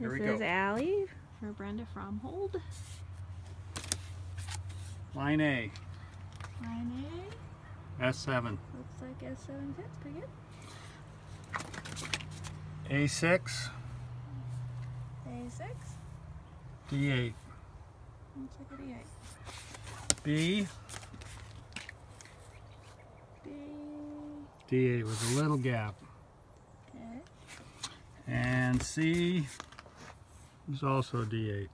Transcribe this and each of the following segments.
Here this we go. is Ally for Brenda Fromhold. Line A, Line A. S7. Looks like S7 fits pretty good. A6, A6. D8. Looks like a D8. B, B. D8 with a little gap. Okay. And C is also D8.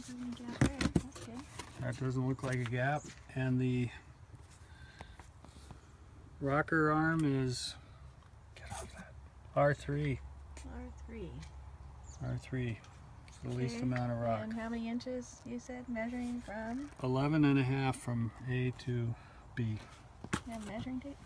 Doesn't gap there. That's good. That doesn't look like a gap. And the rocker arm is get off that. R3. R3. R3. It's the least amount of rock. And how many inches you said measuring from? 11 and a half from A to B. You have measuring tape?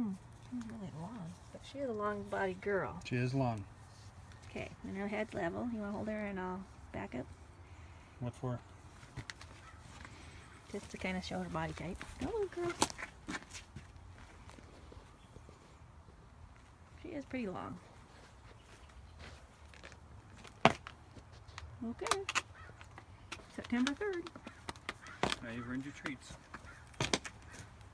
Hmm, she's really long. But she is a long bodied girl. She is long. Okay, and her head's level. You want to hold her and I'll back up What for? just to kind of show her body type. Go on, girl. She is pretty long. Okay. September 3rd. Now you've earned your treats.